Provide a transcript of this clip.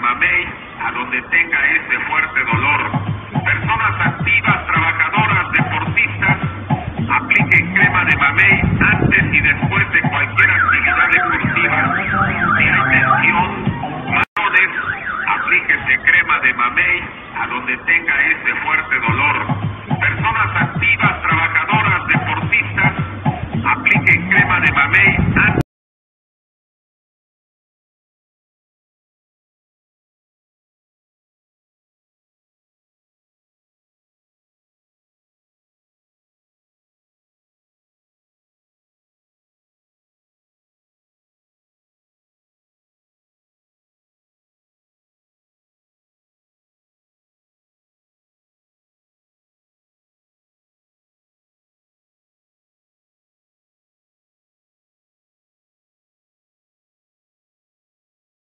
Mamey a donde tenga este fuerte dolor. Personas activas, trabajadoras, deportistas, apliquen crema de Mamey antes y después de cualquier actividad deportiva. Si hay tensión, malones, aplíquese crema de Mamey a donde tenga este fuerte dolor. Personas activas, trabajadoras, deportistas, apliquen crema de Mamey